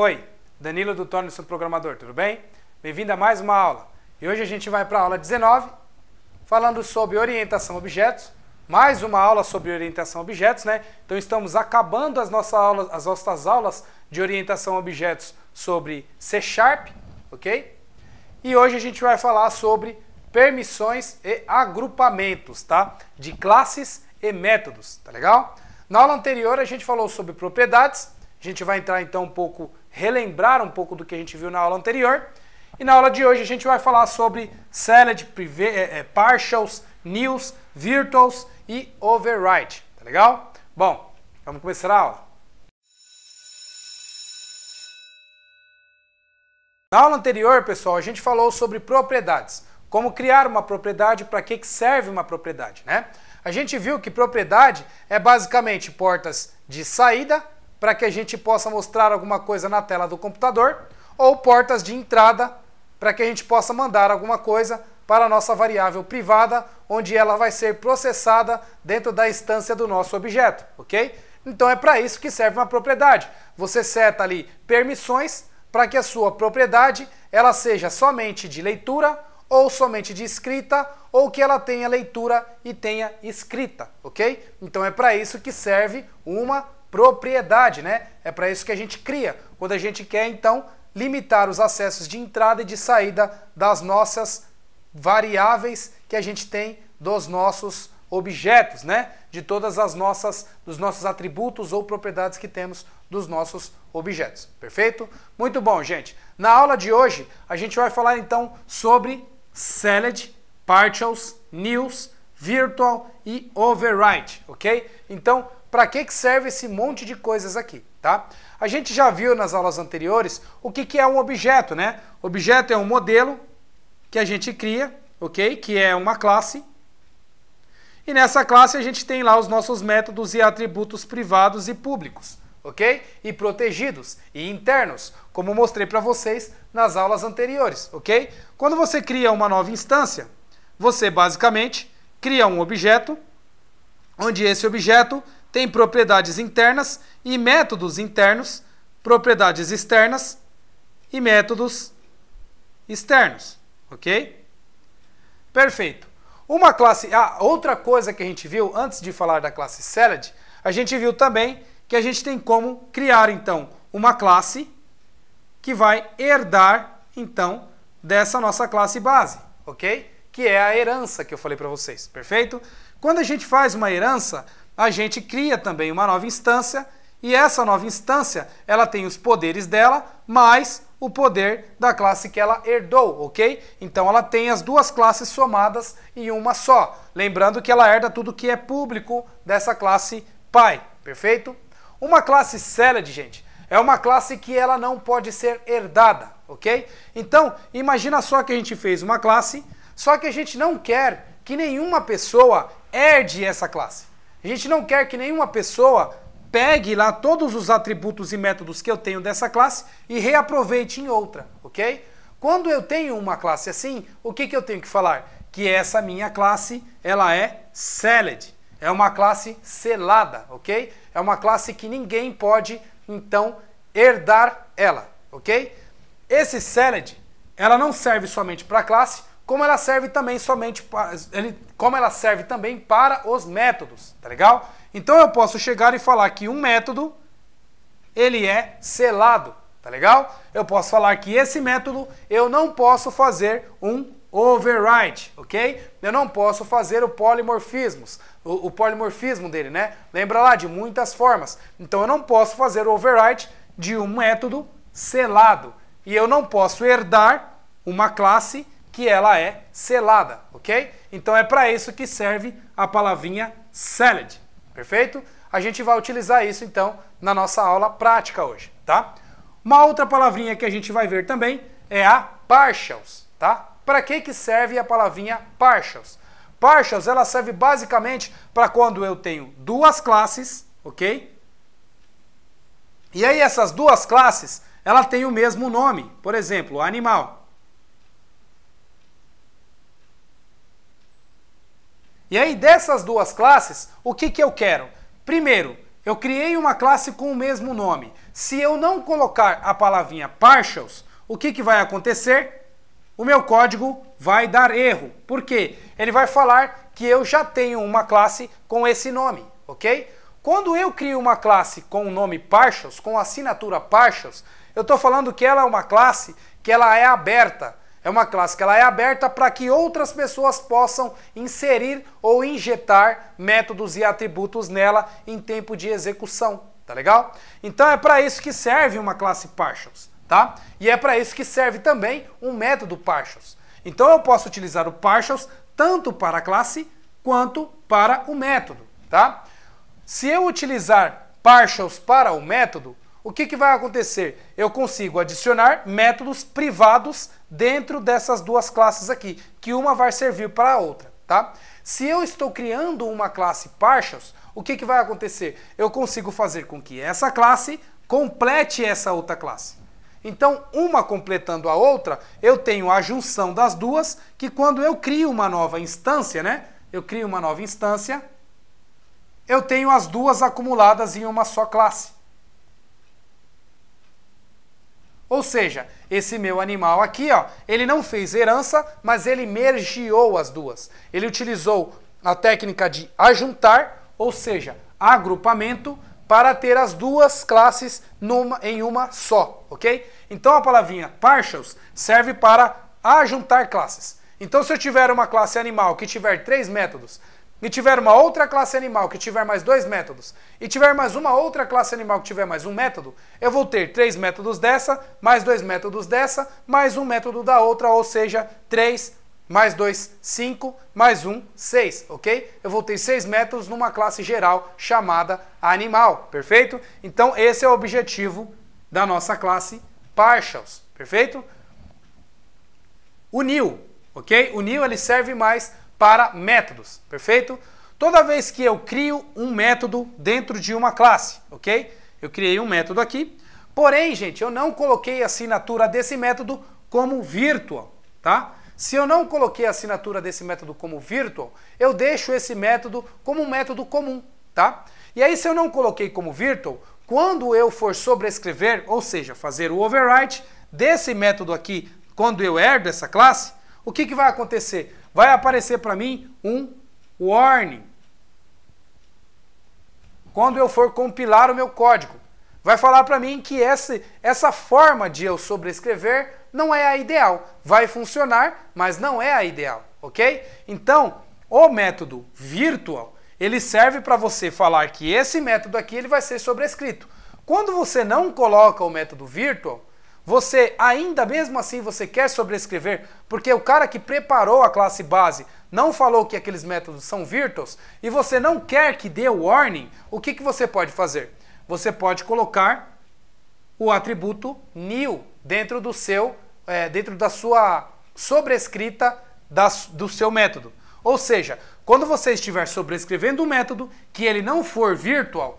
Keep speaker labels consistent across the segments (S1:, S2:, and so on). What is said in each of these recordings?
S1: Oi, Danilo do Torne-se Programador, tudo bem? Bem-vindo a mais uma aula. E hoje a gente vai para a aula 19, falando sobre orientação a objetos. Mais uma aula sobre orientação a objetos, né? Então estamos acabando as nossas aulas, as nossas aulas de orientação a objetos sobre C Sharp, ok? E hoje a gente vai falar sobre permissões e agrupamentos, tá? De classes e métodos, tá legal? Na aula anterior a gente falou sobre propriedades, a gente vai entrar então um pouco, relembrar um pouco do que a gente viu na aula anterior. E na aula de hoje a gente vai falar sobre Select, é, é, Partials, News, Virtuals e Override, tá legal? Bom, vamos começar a aula. Na aula anterior, pessoal, a gente falou sobre propriedades. Como criar uma propriedade, para que serve uma propriedade, né? A gente viu que propriedade é basicamente portas de saída para que a gente possa mostrar alguma coisa na tela do computador ou portas de entrada para que a gente possa mandar alguma coisa para a nossa variável privada, onde ela vai ser processada dentro da instância do nosso objeto, ok? Então é para isso que serve uma propriedade. Você seta ali permissões para que a sua propriedade ela seja somente de leitura ou somente de escrita, ou que ela tenha leitura e tenha escrita, ok? Então é para isso que serve uma propriedade, né? É para isso que a gente cria, quando a gente quer então limitar os acessos de entrada e de saída das nossas variáveis que a gente tem dos nossos objetos, né? De todas as nossas dos nossos atributos ou propriedades que temos dos nossos objetos. Perfeito? Muito bom, gente. Na aula de hoje, a gente vai falar então sobre Select, Partials, News, Virtual e Override, ok? Então, para que, que serve esse monte de coisas aqui, tá? A gente já viu nas aulas anteriores o que, que é um objeto, né? Objeto é um modelo que a gente cria, ok? Que é uma classe. E nessa classe a gente tem lá os nossos métodos e atributos privados e públicos ok? E protegidos e internos, como mostrei para vocês nas aulas anteriores, ok? Quando você cria uma nova instância, você basicamente cria um objeto, onde esse objeto tem propriedades internas e métodos internos, propriedades externas e métodos externos, ok? Perfeito. Uma classe, ah, outra coisa que a gente viu antes de falar da classe Salad, a gente viu também que a gente tem como criar então uma classe que vai herdar então dessa nossa classe base, ok? Que é a herança que eu falei para vocês, perfeito? Quando a gente faz uma herança, a gente cria também uma nova instância e essa nova instância ela tem os poderes dela mais o poder da classe que ela herdou, ok? Então ela tem as duas classes somadas em uma só. Lembrando que ela herda tudo que é público dessa classe pai, perfeito? Uma classe salad, gente, é uma classe que ela não pode ser herdada, ok? Então, imagina só que a gente fez uma classe, só que a gente não quer que nenhuma pessoa herde essa classe. A gente não quer que nenhuma pessoa pegue lá todos os atributos e métodos que eu tenho dessa classe e reaproveite em outra, ok? Quando eu tenho uma classe assim, o que, que eu tenho que falar? Que essa minha classe, ela é salad. É uma classe selada, ok? É uma classe que ninguém pode, então, herdar ela, ok? Esse salad, ela não serve somente para classe, como ela serve também somente para, ele, como ela serve também para os métodos, tá legal? Então eu posso chegar e falar que um método ele é selado, tá legal? Eu posso falar que esse método eu não posso fazer um override, ok? Eu não posso fazer o polimorfismos, o, o, polimorfismo dele, né? Lembra lá de muitas formas. Então eu não posso fazer o override de um método selado e eu não posso herdar uma classe que ela é selada, ok? Então é para isso que serve a palavrinha salad, perfeito? A gente vai utilizar isso então na nossa aula prática hoje, tá? Uma outra palavrinha que a gente vai ver também é a partials, tá? Para que, que serve a palavrinha partials? Partials, ela serve basicamente para quando eu tenho duas classes, ok? E aí essas duas classes, ela tem o mesmo nome. Por exemplo, animal. E aí dessas duas classes, o que, que eu quero? Primeiro, eu criei uma classe com o mesmo nome. Se eu não colocar a palavrinha partials, o que, que vai acontecer? O meu código vai dar erro. Por quê? Ele vai falar que eu já tenho uma classe com esse nome, ok? Quando eu crio uma classe com o nome partials, com assinatura partials, eu estou falando que ela é uma classe que ela é aberta. É uma classe que ela é aberta para que outras pessoas possam inserir ou injetar métodos e atributos nela em tempo de execução, tá legal? Então é para isso que serve uma classe partials, tá? E é para isso que serve também um método partials. Então eu posso utilizar o partials tanto para a classe quanto para o método, tá? Se eu utilizar partials para o método, o que, que vai acontecer? Eu consigo adicionar métodos privados dentro dessas duas classes aqui, que uma vai servir para a outra, tá? Se eu estou criando uma classe partials, o que, que vai acontecer? Eu consigo fazer com que essa classe complete essa outra classe. Então, uma completando a outra, eu tenho a junção das duas, que quando eu crio uma nova instância, né? Eu crio uma nova instância, eu tenho as duas acumuladas em uma só classe. Ou seja, esse meu animal aqui, ó, ele não fez herança, mas ele mergiou as duas. Ele utilizou a técnica de ajuntar, ou seja, agrupamento, para ter as duas classes numa, em uma só, ok? Então a palavrinha partials serve para ajuntar classes. Então se eu tiver uma classe animal que tiver três métodos, e tiver uma outra classe animal que tiver mais dois métodos, e tiver mais uma outra classe animal que tiver mais um método, eu vou ter três métodos dessa, mais dois métodos dessa, mais um método da outra, ou seja, três mais dois, cinco, mais um, seis, ok? Eu vou ter seis métodos numa classe geral chamada animal, perfeito? Então esse é o objetivo da nossa classe partials, perfeito? O new, ok? O new ele serve mais para métodos, perfeito? Toda vez que eu crio um método dentro de uma classe, ok? Eu criei um método aqui, porém, gente, eu não coloquei a assinatura desse método como virtual, tá? Se eu não coloquei a assinatura desse método como virtual, eu deixo esse método como um método comum, tá? E aí, se eu não coloquei como virtual, quando eu for sobrescrever, ou seja, fazer o overwrite desse método aqui, quando eu herdo essa classe, o que, que vai acontecer? Vai aparecer para mim um warning. Quando eu for compilar o meu código, vai falar para mim que essa, essa forma de eu sobrescrever não é a ideal. Vai funcionar, mas não é a ideal, ok? Então, o método virtual, ele serve para você falar que esse método aqui ele vai ser sobrescrito. Quando você não coloca o método virtual, você ainda mesmo assim você quer sobrescrever porque o cara que preparou a classe base não falou que aqueles métodos são virtuals e você não quer que dê warning, o que, que você pode fazer? Você pode colocar o atributo new dentro do seu, é, dentro da sua sobrescrita do seu método. Ou seja, quando você estiver sobrescrevendo um método que ele não for virtual,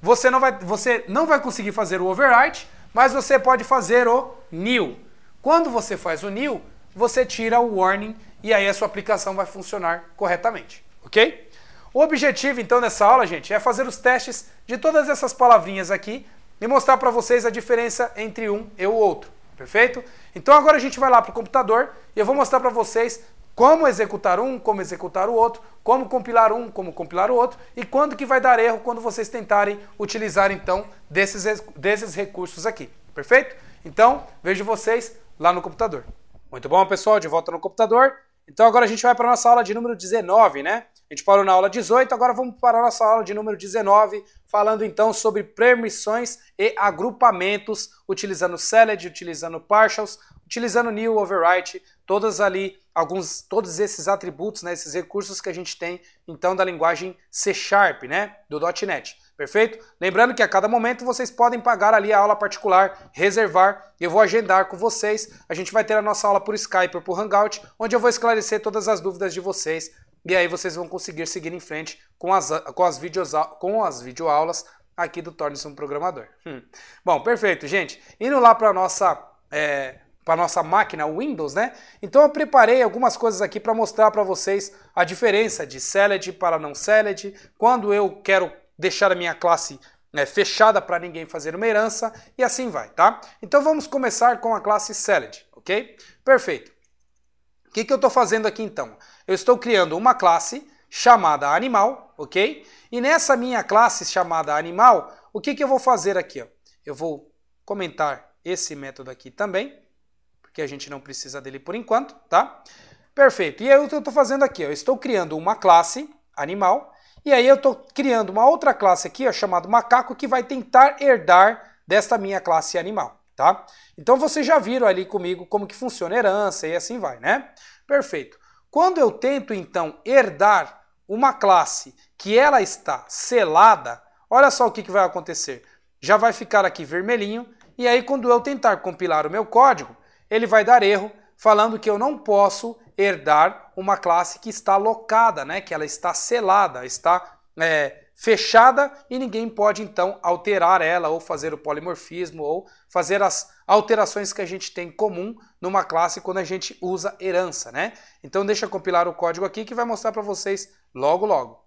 S1: você não vai, você não vai conseguir fazer o overwrite mas você pode fazer o new. Quando você faz o new, você tira o warning e aí a sua aplicação vai funcionar corretamente, ok? O objetivo então dessa aula, gente, é fazer os testes de todas essas palavrinhas aqui e mostrar para vocês a diferença entre um e o outro, perfeito? Então agora a gente vai lá para o computador e eu vou mostrar para vocês como executar um, como executar o outro, como compilar um, como compilar o outro e quando que vai dar erro quando vocês tentarem utilizar então desses, desses recursos aqui, perfeito? Então, vejo vocês lá no computador. Muito bom, pessoal, de volta no computador. Então agora a gente vai para a nossa aula de número 19, né? A gente parou na aula 18, agora vamos para a nossa aula de número 19, falando então sobre permissões e agrupamentos, utilizando select, utilizando partials, utilizando new overwrite, todas ali alguns todos esses atributos, né, esses recursos que a gente tem então da linguagem C Sharp, né, do .NET. Perfeito? Lembrando que a cada momento vocês podem pagar ali a aula particular, reservar, eu vou agendar com vocês. A gente vai ter a nossa aula por Skype ou por Hangout, onde eu vou esclarecer todas as dúvidas de vocês e aí vocês vão conseguir seguir em frente com as, com as, videos, com as videoaulas aqui do Torne-se um Programador. Hum. Bom, perfeito, gente. Indo lá para a nossa é, para nossa máquina Windows, né? Então eu preparei algumas coisas aqui para mostrar para vocês a diferença de select para não select, quando eu quero deixar a minha classe né, fechada para ninguém fazer uma herança e assim vai, tá? Então vamos começar com a classe Salad, ok? Perfeito. O que, que eu estou fazendo aqui então? Eu estou criando uma classe chamada animal, ok? E nessa minha classe chamada animal, o que, que eu vou fazer aqui? Ó? Eu vou comentar esse método aqui também, porque a gente não precisa dele por enquanto, tá? Perfeito. E aí o que eu estou fazendo aqui? Eu estou criando uma classe animal, e aí eu estou criando uma outra classe aqui, ó, chamada macaco, que vai tentar herdar desta minha classe animal, tá? Então vocês já viram ali comigo como que funciona a herança e assim vai, né? Perfeito. Quando eu tento então herdar uma classe que ela está selada, olha só o que, que vai acontecer. Já vai ficar aqui vermelhinho, e aí quando eu tentar compilar o meu código, ele vai dar erro, falando que eu não posso herdar uma classe que está locada, né? que ela está selada, está é, fechada e ninguém pode então alterar ela ou fazer o polimorfismo ou fazer as alterações que a gente tem comum numa classe quando a gente usa herança, né? Então deixa eu compilar o código aqui que vai mostrar para vocês logo logo.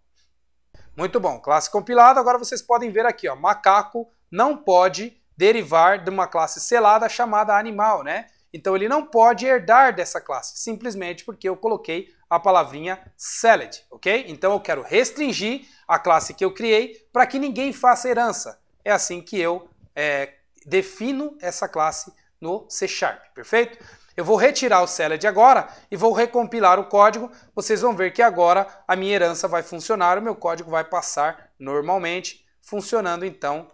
S1: Muito bom, classe compilada, agora vocês podem ver aqui, ó, macaco não pode derivar de uma classe selada chamada animal, né? Então ele não pode herdar dessa classe, simplesmente porque eu coloquei a palavrinha salad, ok? Então eu quero restringir a classe que eu criei para que ninguém faça herança. É assim que eu é, defino essa classe no C Sharp, perfeito? Eu vou retirar o salad agora e vou recompilar o código. Vocês vão ver que agora a minha herança vai funcionar, o meu código vai passar normalmente, funcionando então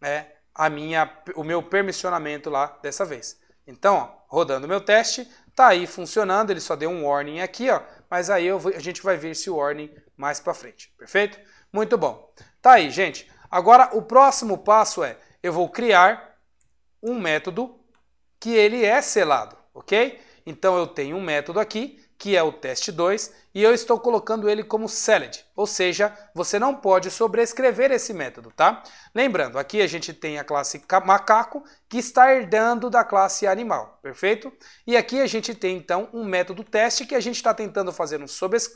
S1: é, a minha, o meu permissionamento lá dessa vez. Então, ó, rodando meu teste, tá aí funcionando, ele só deu um warning aqui, ó, mas aí a gente vai ver esse warning mais para frente, perfeito? Muito bom. Tá aí, gente. Agora o próximo passo é, eu vou criar um método que ele é selado, ok? Então eu tenho um método aqui que é o teste 2, e eu estou colocando ele como salad, ou seja, você não pode sobrescrever esse método, tá? Lembrando, aqui a gente tem a classe macaco que está herdando da classe animal, perfeito? E aqui a gente tem então um método teste que a gente está tentando fazer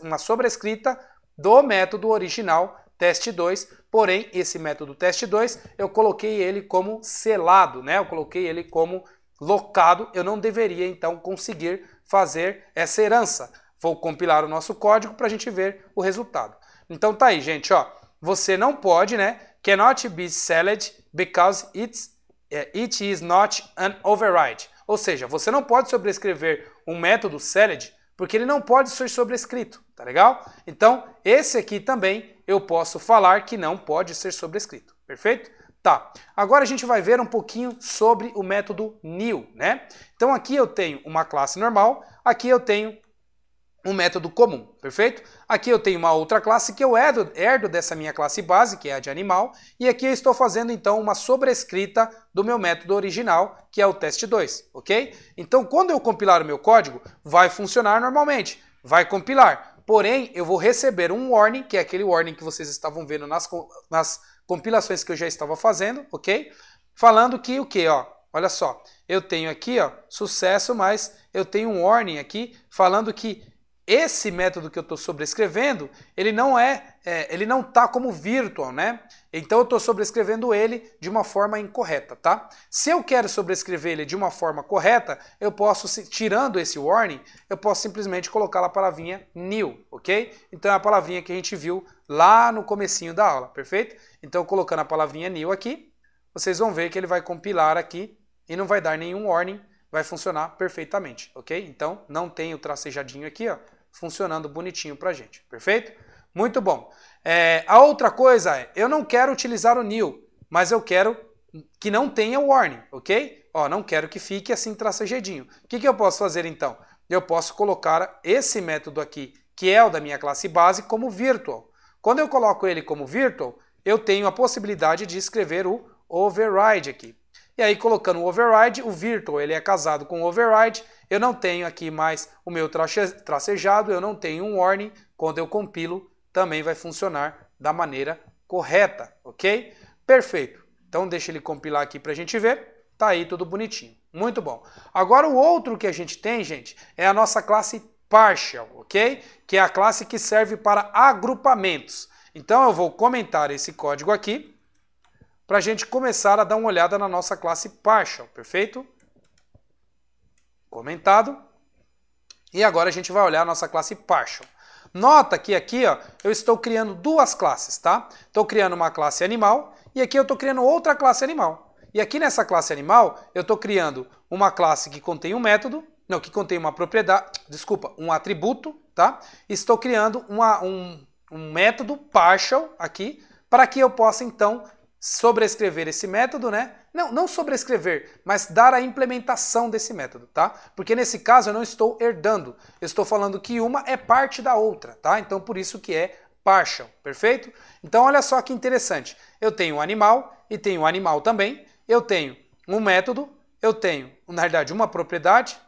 S1: uma sobrescrita do método original teste 2, porém esse método teste 2 eu coloquei ele como selado, né? Eu coloquei ele como locado, eu não deveria então conseguir fazer essa herança. Vou compilar o nosso código para a gente ver o resultado. Então tá aí, gente, ó. Você não pode, né? Cannot be salad because it's, eh, it is not an override. Ou seja, você não pode sobrescrever um método salad porque ele não pode ser sobrescrito, tá legal? Então, esse aqui também eu posso falar que não pode ser sobrescrito, perfeito? Tá, agora a gente vai ver um pouquinho sobre o método new, né? Então aqui eu tenho uma classe normal, aqui eu tenho um método comum, perfeito? Aqui eu tenho uma outra classe que eu herdo, herdo dessa minha classe base, que é a de animal, e aqui eu estou fazendo então uma sobrescrita do meu método original, que é o teste 2, ok? Então quando eu compilar o meu código, vai funcionar normalmente, vai compilar, porém eu vou receber um warning, que é aquele warning que vocês estavam vendo nas, nas compilações que eu já estava fazendo, ok? Falando que o que, ó, olha só, eu tenho aqui, ó, sucesso, mas eu tenho um warning aqui falando que esse método que eu estou sobrescrevendo, ele não é, é ele não está como virtual, né? Então eu estou sobrescrevendo ele de uma forma incorreta, tá? Se eu quero sobrescrever ele de uma forma correta, eu posso, tirando esse warning, eu posso simplesmente colocar a palavrinha new, ok? Então é a palavrinha que a gente viu lá no comecinho da aula, perfeito? Então colocando a palavrinha new aqui, vocês vão ver que ele vai compilar aqui e não vai dar nenhum warning, vai funcionar perfeitamente, ok? Então não tem o tracejadinho aqui, ó, funcionando bonitinho para gente, perfeito? Muito bom. É, a outra coisa é, eu não quero utilizar o new, mas eu quero que não tenha warning, ok? Ó, não quero que fique assim tracejadinho. O que, que eu posso fazer então? Eu posso colocar esse método aqui, que é o da minha classe base, como virtual. Quando eu coloco ele como virtual, eu tenho a possibilidade de escrever o override aqui. E aí, colocando o override, o virtual ele é casado com o override, eu não tenho aqui mais o meu tracejado, eu não tenho um warning. Quando eu compilo, também vai funcionar da maneira correta, ok? Perfeito. Então deixa ele compilar aqui para a gente ver. Tá aí tudo bonitinho. Muito bom. Agora o outro que a gente tem, gente, é a nossa classe partial, ok? Que é a classe que serve para agrupamentos. Então eu vou comentar esse código aqui para a gente começar a dar uma olhada na nossa classe partial, perfeito? Comentado. E agora a gente vai olhar a nossa classe partial. Nota que aqui ó, eu estou criando duas classes, tá? Estou criando uma classe animal e aqui eu estou criando outra classe animal. E aqui nessa classe animal eu estou criando uma classe que contém um método, não, que contém uma propriedade, desculpa, um atributo, tá? Estou criando uma, um, um método partial aqui para que eu possa então sobrescrever esse método, né? Não, não sobrescrever, mas dar a implementação desse método, tá? Porque nesse caso eu não estou herdando, eu estou falando que uma é parte da outra, tá? Então por isso que é partial, perfeito? Então olha só que interessante. Eu tenho um animal e tenho um animal também. Eu tenho um método, eu tenho, na verdade, uma propriedade,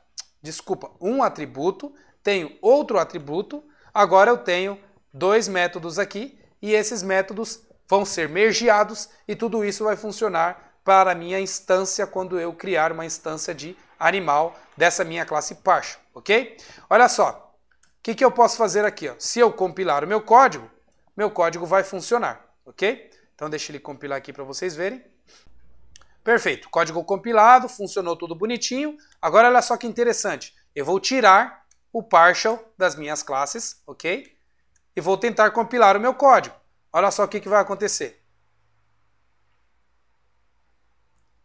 S1: desculpa, um atributo, tenho outro atributo, agora eu tenho dois métodos aqui e esses métodos vão ser mergeados e tudo isso vai funcionar para a minha instância quando eu criar uma instância de animal dessa minha classe partial, ok? Olha só, o que, que eu posso fazer aqui? Ó? Se eu compilar o meu código, meu código vai funcionar, ok? Então deixa ele compilar aqui para vocês verem. Perfeito, código compilado, funcionou tudo bonitinho. Agora olha só que interessante, eu vou tirar o partial das minhas classes, ok? E vou tentar compilar o meu código. Olha só o que, que vai acontecer.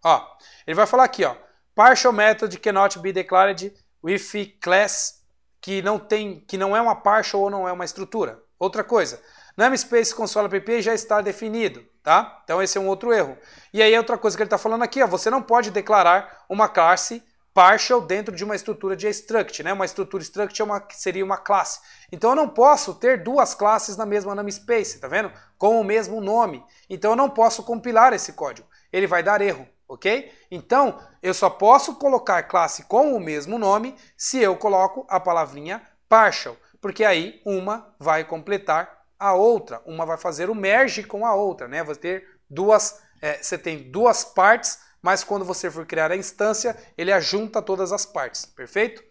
S1: Ó, ele vai falar aqui, ó, partial method cannot be declared with class que não tem, que não é uma partial ou não é uma estrutura. Outra coisa, namespace console app já está definido, tá? Então esse é um outro erro. E aí outra coisa que ele está falando aqui, ó, você não pode declarar uma classe partial dentro de uma estrutura de struct, né? Uma estrutura struct é uma, seria uma classe. Então eu não posso ter duas classes na mesma namespace, tá vendo? Com o mesmo nome. Então eu não posso compilar esse código. Ele vai dar erro, ok? Então eu só posso colocar classe com o mesmo nome se eu coloco a palavrinha partial, porque aí uma vai completar a outra, uma vai fazer o merge com a outra, né? Vai ter duas, é, você tem duas partes mas quando você for criar a instância, ele ajunta todas as partes, perfeito?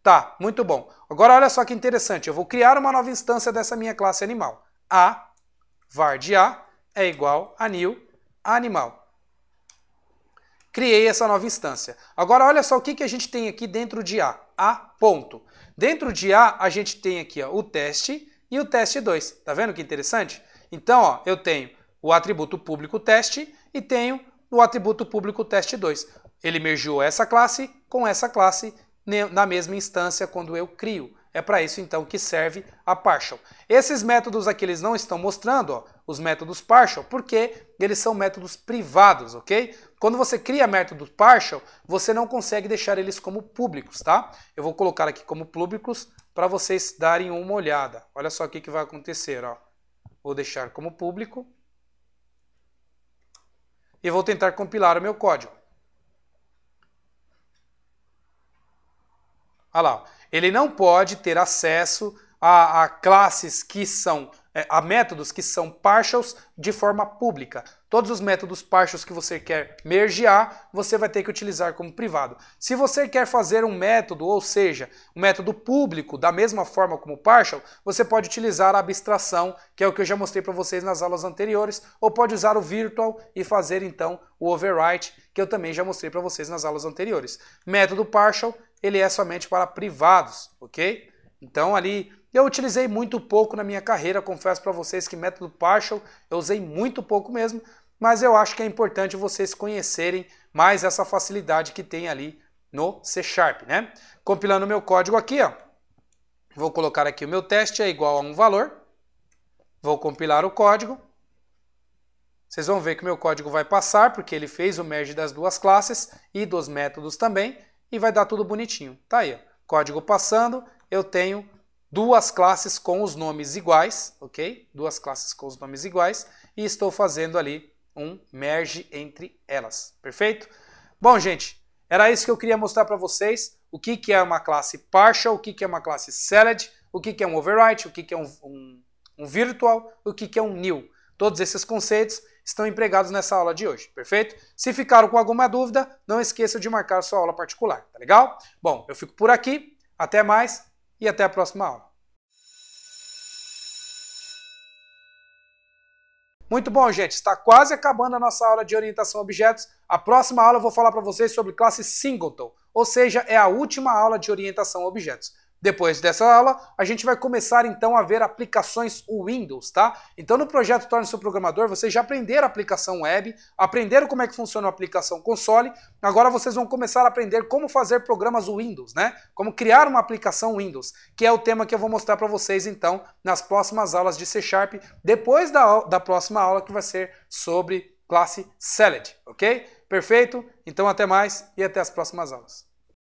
S1: Tá, muito bom. Agora olha só que interessante, eu vou criar uma nova instância dessa minha classe animal. A var de A é igual a new animal. Criei essa nova instância. Agora olha só o que, que a gente tem aqui dentro de A. A ponto. Dentro de A, a gente tem aqui ó, o teste e o teste 2. Tá vendo que interessante? Então, ó, eu tenho o atributo público teste e tenho no atributo público teste 2. Ele mergiu essa classe com essa classe na mesma instância quando eu crio. É para isso então que serve a partial. Esses métodos aqui eles não estão mostrando, ó, os métodos partial, porque eles são métodos privados, ok? Quando você cria métodos partial, você não consegue deixar eles como públicos, tá? Eu vou colocar aqui como públicos para vocês darem uma olhada. Olha só o que, que vai acontecer, ó. Vou deixar como público e vou tentar compilar o meu código. Olha lá, ele não pode ter acesso a, a classes que são é, a métodos que são partials de forma pública. Todos os métodos partials que você quer mergear, você vai ter que utilizar como privado. Se você quer fazer um método, ou seja, um método público da mesma forma como partial, você pode utilizar a abstração, que é o que eu já mostrei para vocês nas aulas anteriores, ou pode usar o virtual e fazer então o overwrite, que eu também já mostrei para vocês nas aulas anteriores. Método partial, ele é somente para privados, ok? Então ali eu utilizei muito pouco na minha carreira, confesso para vocês que método partial eu usei muito pouco mesmo, mas eu acho que é importante vocês conhecerem mais essa facilidade que tem ali no C Sharp, né? Compilando meu código aqui, ó. Vou colocar aqui o meu teste é igual a um valor. Vou compilar o código. Vocês vão ver que meu código vai passar, porque ele fez o merge das duas classes e dos métodos também, e vai dar tudo bonitinho. Tá aí, ó. código passando, eu tenho duas classes com os nomes iguais, ok? Duas classes com os nomes iguais e estou fazendo ali um merge entre elas, perfeito? Bom, gente, era isso que eu queria mostrar para vocês, o que, que é uma classe partial, o que, que é uma classe salad, o que, que é um overwrite, o que, que é um, um, um virtual, o que, que é um new. Todos esses conceitos estão empregados nessa aula de hoje, perfeito? Se ficaram com alguma dúvida, não esqueça de marcar sua aula particular, tá legal? Bom, eu fico por aqui, até mais e até a próxima aula. Muito bom, gente. Está quase acabando a nossa aula de orientação a objetos. A próxima aula eu vou falar para vocês sobre classe Singleton, ou seja, é a última aula de orientação a objetos. Depois dessa aula, a gente vai começar então a ver aplicações Windows, tá? Então no projeto Torne-se Programador, vocês já aprenderam a aplicação web, aprenderam como é que funciona a aplicação console, agora vocês vão começar a aprender como fazer programas Windows, né? Como criar uma aplicação Windows, que é o tema que eu vou mostrar para vocês então nas próximas aulas de C Sharp, depois da, da próxima aula que vai ser sobre classe Select, ok? Perfeito? Então até mais e até as próximas aulas.